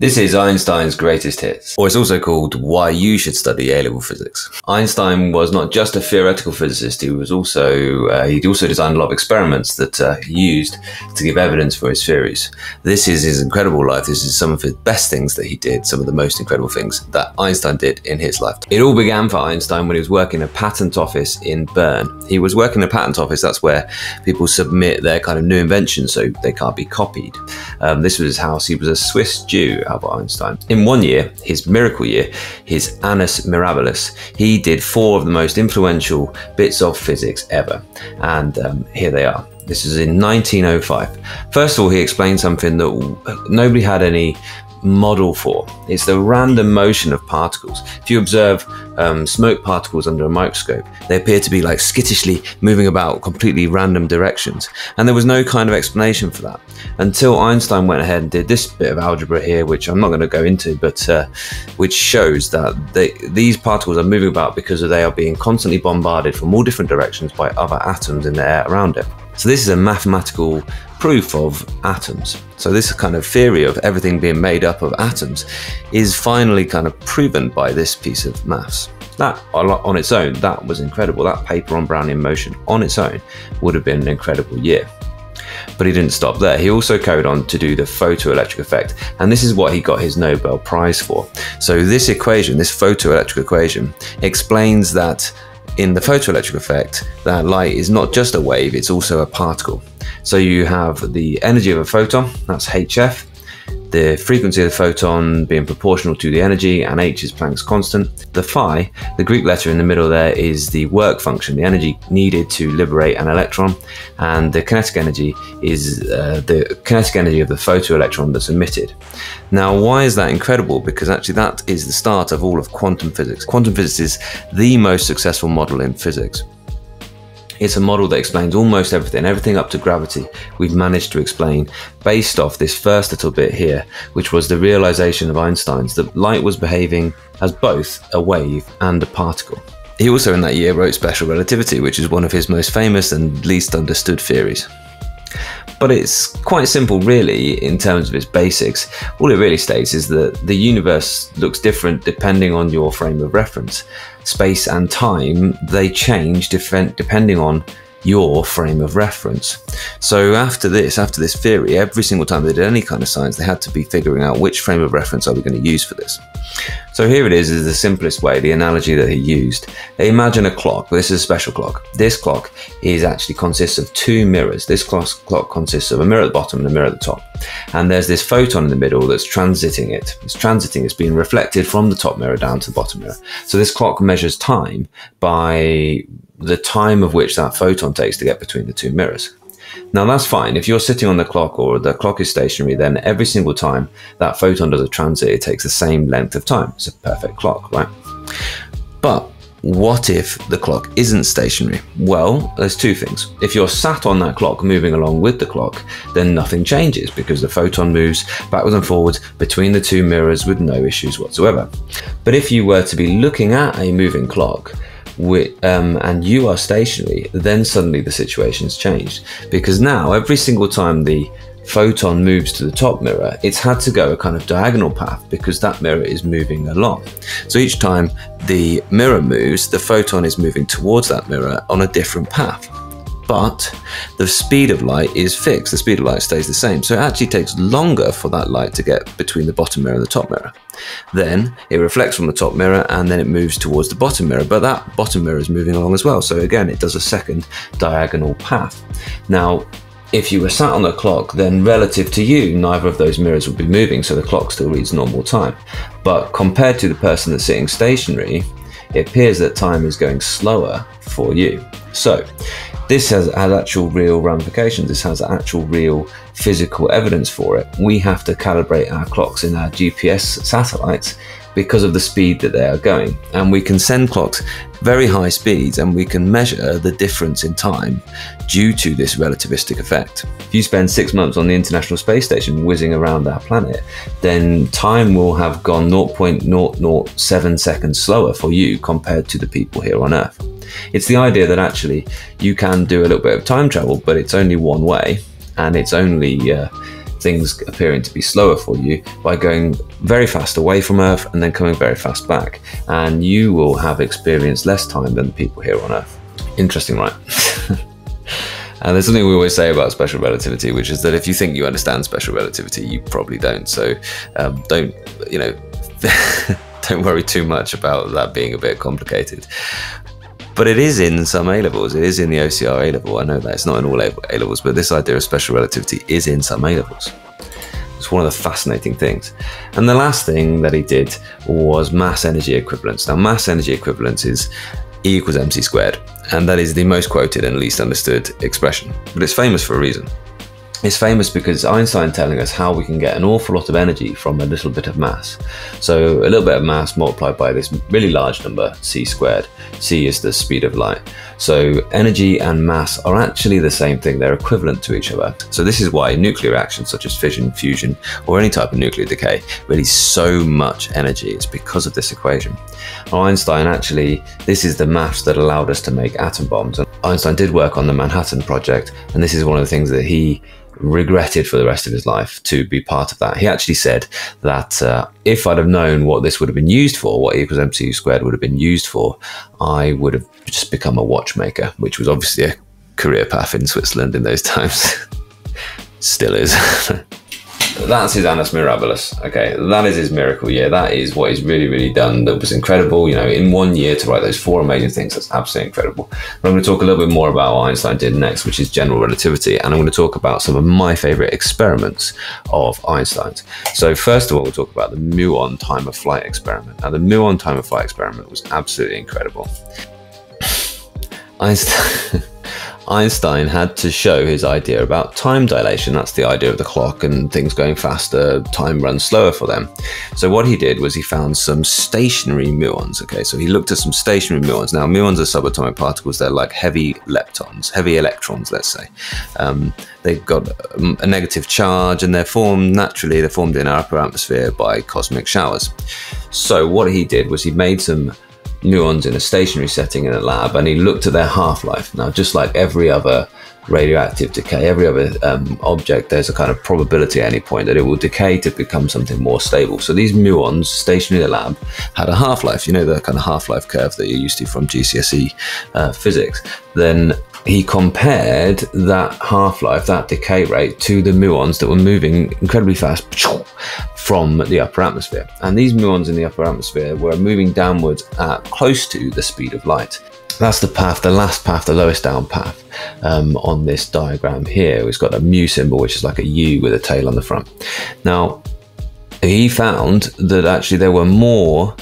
This is Einstein's greatest hits, or it's also called Why You Should Study A-Level Physics. Einstein was not just a theoretical physicist, he was also, uh, he also designed a lot of experiments that uh, he used to give evidence for his theories. This is his incredible life, this is some of his best things that he did, some of the most incredible things that Einstein did in his life. It all began for Einstein when he was working in a patent office in Bern. He was working in a patent office, that's where people submit their kind of new inventions so they can't be copied. Um, this was his house, he was a Swiss Jew Albert Einstein. In one year, his miracle year, his Annus Mirabilis, he did four of the most influential bits of physics ever. And um, here they are. This is in 1905. First of all, he explained something that nobody had any model for. It's the random motion of particles. If you observe um, smoke particles under a microscope, they appear to be like skittishly moving about completely random directions. And there was no kind of explanation for that until Einstein went ahead and did this bit of algebra here, which I'm not going to go into, but uh, which shows that they, these particles are moving about because they are being constantly bombarded from all different directions by other atoms in the air around it. So this is a mathematical proof of atoms. So this kind of theory of everything being made up of atoms is finally kind of proven by this piece of maths. That on its own, that was incredible. That paper on Brownian motion on its own would have been an incredible year. But he didn't stop there. He also carried on to do the photoelectric effect, and this is what he got his Nobel Prize for. So this equation, this photoelectric equation, explains that in the photoelectric effect, that light is not just a wave, it's also a particle. So you have the energy of a photon, that's hf, the frequency of the photon being proportional to the energy, and h is Planck's constant. The phi, the Greek letter in the middle there, is the work function, the energy needed to liberate an electron, and the kinetic energy is uh, the kinetic energy of the photoelectron that's emitted. Now, why is that incredible? Because actually, that is the start of all of quantum physics. Quantum physics is the most successful model in physics. It's a model that explains almost everything, everything up to gravity we've managed to explain based off this first little bit here, which was the realization of Einstein's that light was behaving as both a wave and a particle. He also in that year wrote Special Relativity, which is one of his most famous and least understood theories. But it's quite simple, really, in terms of its basics. All it really states is that the universe looks different depending on your frame of reference. Space and time, they change depending on your frame of reference. So after this, after this theory, every single time they did any kind of science, they had to be figuring out which frame of reference are we going to use for this. So here it is, is the simplest way, the analogy that he used. Imagine a clock. This is a special clock. This clock is actually consists of two mirrors. This clock consists of a mirror at the bottom and a mirror at the top. And there's this photon in the middle that's transiting it. It's transiting, it's being reflected from the top mirror down to the bottom mirror. So this clock measures time by the time of which that photon takes to get between the two mirrors. Now that's fine. If you're sitting on the clock or the clock is stationary, then every single time that photon does a transit, it takes the same length of time. It's a perfect clock, right? But what if the clock isn't stationary? Well, there's two things. If you're sat on that clock moving along with the clock, then nothing changes because the photon moves backwards and forwards between the two mirrors with no issues whatsoever. But if you were to be looking at a moving clock, um, and you are stationary, then suddenly the situation's changed. Because now, every single time the photon moves to the top mirror, it's had to go a kind of diagonal path because that mirror is moving along. So each time the mirror moves, the photon is moving towards that mirror on a different path but the speed of light is fixed. The speed of light stays the same. So it actually takes longer for that light to get between the bottom mirror and the top mirror. Then it reflects from the top mirror and then it moves towards the bottom mirror, but that bottom mirror is moving along as well. So again, it does a second diagonal path. Now, if you were sat on the clock, then relative to you, neither of those mirrors would be moving, so the clock still reads normal time. But compared to the person that's sitting stationary, it appears that time is going slower for you. So, this has, has actual real ramifications. This has actual real physical evidence for it. We have to calibrate our clocks in our GPS satellites because of the speed that they are going. And we can send clocks very high speeds and we can measure the difference in time due to this relativistic effect. If you spend six months on the International Space Station whizzing around our planet, then time will have gone 0.007 seconds slower for you compared to the people here on Earth. It's the idea that actually you can do a little bit of time travel, but it's only one way and it's only uh, things appearing to be slower for you by going very fast away from Earth and then coming very fast back. And you will have experienced less time than the people here on Earth. Interesting, right? And there's something we always say about special relativity, which is that if you think you understand special relativity, you probably don't. So um, don't, you know, don't worry too much about that being a bit complicated. But it is in some A levels. It is in the OCR A level. I know that it's not in all A levels, but this idea of special relativity is in some A levels. It's one of the fascinating things. And the last thing that he did was mass energy equivalence. Now, mass energy equivalence is E equals mc squared, and that is the most quoted and least understood expression. But it's famous for a reason. It's famous because Einstein telling us how we can get an awful lot of energy from a little bit of mass. So a little bit of mass multiplied by this really large number, c squared. c is the speed of light. So energy and mass are actually the same thing, they're equivalent to each other. So this is why nuclear reactions such as fission, fusion, or any type of nuclear decay release so much energy. It's because of this equation. Einstein actually, this is the maths that allowed us to make atom bombs. And Einstein did work on the Manhattan Project, and this is one of the things that he regretted for the rest of his life to be part of that. He actually said that uh, if I'd have known what this would have been used for, what E equals mc squared would have been used for, I would have just become a watchmaker, which was obviously a career path in Switzerland in those times. Still is. that's his annus mirabilis. Okay, that is his miracle year. That is what he's really, really done. That was incredible. You know, in one year to write those four amazing things, that's absolutely incredible. But I'm going to talk a little bit more about what Einstein did next, which is general relativity, and I'm going to talk about some of my favorite experiments of Einstein's. So first of all, we'll talk about the muon time of flight experiment. Now, the muon time of flight experiment was absolutely incredible. Einstein. Einstein had to show his idea about time dilation. That's the idea of the clock and things going faster, time runs slower for them. So what he did was he found some stationary muons. Okay, so he looked at some stationary muons. Now muons are subatomic particles. They're like heavy leptons, heavy electrons, let's say. Um, they've got a negative charge and they're formed naturally. They're formed in our upper atmosphere by cosmic showers. So what he did was he made some muons in a stationary setting in a lab and he looked at their half-life. Now, just like every other radioactive decay, every other um, object, there's a kind of probability at any point that it will decay to become something more stable. So these muons, stationary in the lab, had a half-life, you know, the kind of half-life curve that you're used to from GCSE uh, physics. Then he compared that half-life, that decay rate, to the muons that were moving incredibly fast from the upper atmosphere. And these muons in the upper atmosphere were moving downwards at close to the speed of light. That's the path, the last path, the lowest down path um, on this diagram here. It's got a mu symbol, which is like a U with a tail on the front. Now, he found that actually there were more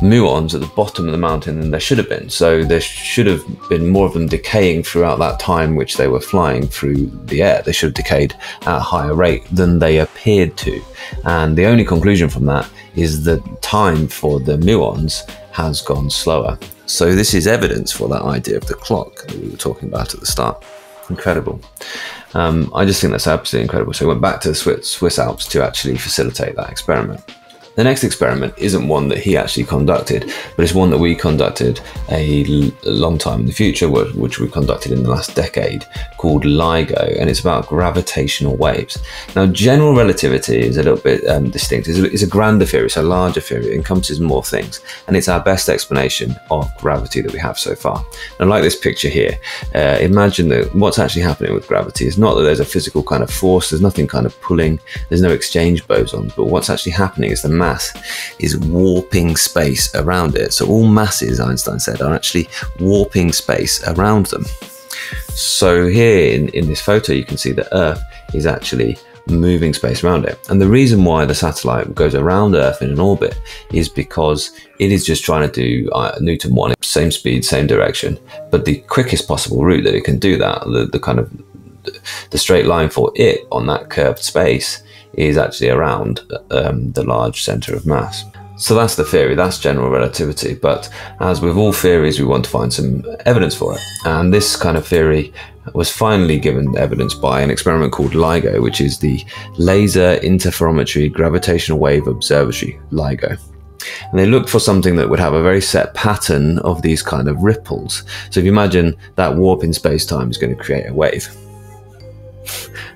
muons at the bottom of the mountain than there should have been. So there should have been more of them decaying throughout that time which they were flying through the air. They should have decayed at a higher rate than they appeared to. And the only conclusion from that is that time for the muons has gone slower. So this is evidence for that idea of the clock that we were talking about at the start. Incredible. Um, I just think that's absolutely incredible. So we went back to the Swiss, Swiss Alps to actually facilitate that experiment. The next experiment isn't one that he actually conducted, but it's one that we conducted a long time in the future, which we conducted in the last decade, called LIGO, and it's about gravitational waves. Now, general relativity is a little bit um, distinct. It's a, it's a grander theory, it's a larger theory, it encompasses more things, and it's our best explanation of gravity that we have so far. And like this picture here, uh, imagine that what's actually happening with gravity is not that there's a physical kind of force, there's nothing kind of pulling, there's no exchange bosons, but what's actually happening is the mass is warping space around it. So all masses, Einstein said, are actually warping space around them. So here in, in this photo, you can see that Earth is actually moving space around it. And the reason why the satellite goes around Earth in an orbit is because it is just trying to do uh, Newton 1, same speed, same direction, but the quickest possible route that it can do that, the, the kind of the straight line for it on that curved space is actually around um, the large centre of mass. So that's the theory, that's general relativity. But as with all theories, we want to find some evidence for it. And this kind of theory was finally given evidence by an experiment called LIGO, which is the Laser Interferometry Gravitational Wave Observatory, LIGO. And they looked for something that would have a very set pattern of these kind of ripples. So if you imagine that warp in space time is going to create a wave,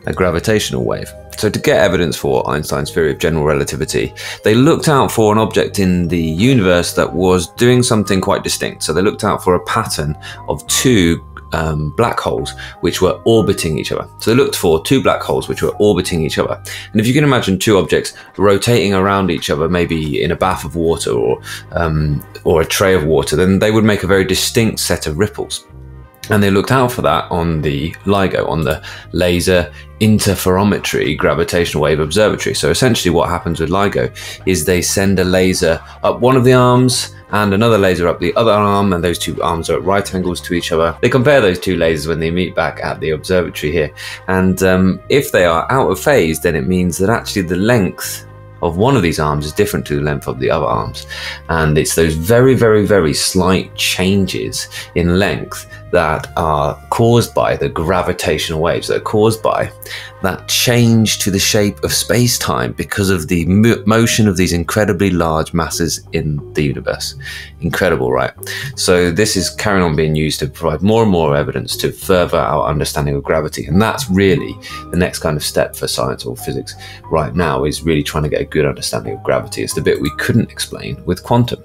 a gravitational wave. So, to get evidence for Einstein's theory of general relativity, they looked out for an object in the universe that was doing something quite distinct. So, they looked out for a pattern of two um, black holes which were orbiting each other. So they looked for two black holes which were orbiting each other. And if you can imagine two objects rotating around each other, maybe in a bath of water or um, or a tray of water, then they would make a very distinct set of ripples. And they looked out for that on the LIGO, on the Laser Interferometry Gravitational Wave Observatory. So essentially, what happens with LIGO is they send a laser up one of the arms and another laser up the other arm, and those two arms are at right angles to each other. They compare those two lasers when they meet back at the observatory here, and um, if they are out of phase, then it means that actually the length of one of these arms is different to the length of the other arms. And it's those very, very, very slight changes in length that are caused by the gravitational waves, that are caused by that change to the shape of space time because of the mo- motion of these incredibly large masses in the universe. Incredible, right? So, this is carrying on being used to provide more and more evidence to further our understanding of gravity. And that's really the next kind of step for science or physics right now, is really trying to get a good understanding of gravity. It's the bit we couldn't explain with quantum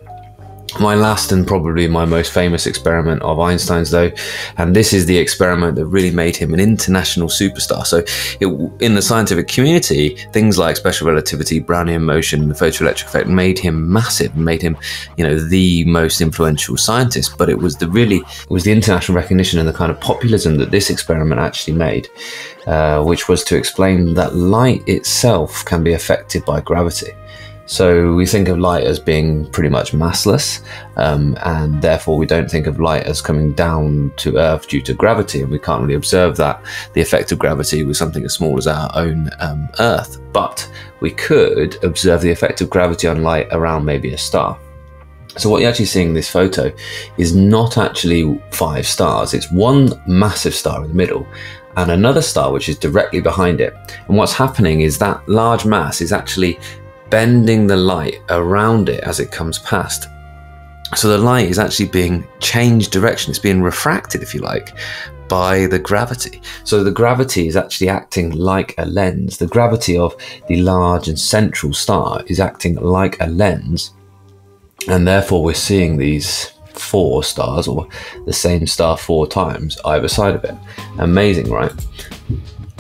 my last and probably my most famous experiment of Einstein's, though, and this is the experiment that really made him an international superstar. So, it, in the scientific community, things like special relativity, Brownian motion, the photoelectric effect made him massive, made him, you know, the most influential scientist. But it was the really it was the international recognition and the kind of populism that this experiment actually made, uh, which was to explain that light itself can be affected by gravity. So we think of light as being pretty much massless, um, and therefore we don't think of light as coming down to Earth due to gravity, and we can't really observe that the effect of gravity with something as small as our own um, Earth. But we could observe the effect of gravity on light around maybe a star. So what you're actually seeing in this photo is not actually five stars. It's one massive star in the middle and another star which is directly behind it. And what's happening is that large mass is actually bending the light around it as it comes past. So the light is actually being changed direction, it's being refracted, if you like, by the gravity. So the gravity is actually acting like a lens. The gravity of the large and central star is acting like a lens, and therefore we're seeing these four stars or the same star four times either side of it. Amazing, right?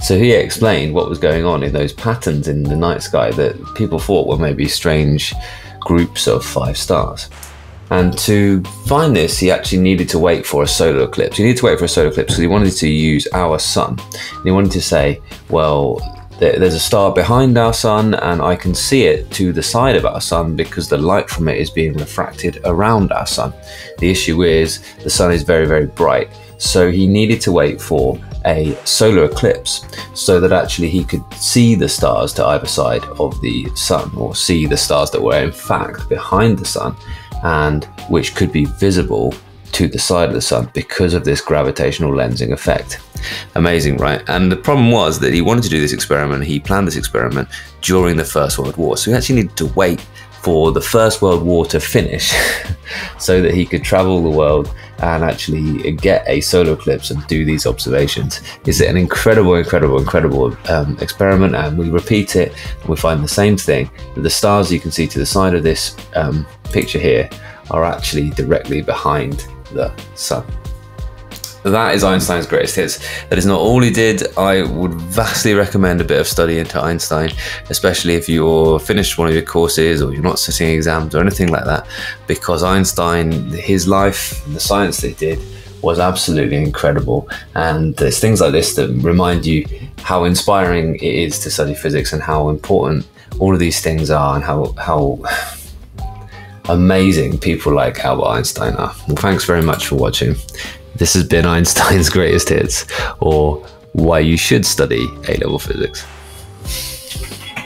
So he explained what was going on in those patterns in the night sky that people thought were maybe strange groups of five stars. And to find this, he actually needed to wait for a solar eclipse. He needed to wait for a solar eclipse because he wanted to use our sun. And he wanted to say, well, there's a star behind our sun, and I can see it to the side of our sun because the light from it is being refracted around our sun. The issue is the sun is very, very bright. So he needed to wait for a solar eclipse so that actually he could see the stars to either side of the sun or see the stars that were in fact behind the sun and which could be visible to the side of the sun because of this gravitational lensing effect. Amazing, right? And the problem was that he wanted to do this experiment, he planned this experiment during the First World War. So he actually needed to wait for the First World War to finish so that he could travel the world and actually get a solar eclipse and do these observations. It's an incredible, incredible, incredible um, experiment, and we repeat it and we find the same thing. The stars you can see to the side of this um, picture here are actually directly behind the sun. That is Einstein's greatest hits. That is not all he did. I would vastly recommend a bit of study into Einstein, especially if you're finished one of your courses or you're not sitting exams or anything like that, because Einstein, his life, the science that he did, was absolutely incredible. And there's things like this that remind you how inspiring it is to study physics and how important all of these things are and how how amazing people like Albert Einstein are. Well, thanks very much for watching. This has been Einstein's Greatest Hits, or Why You Should Study A Level Physics.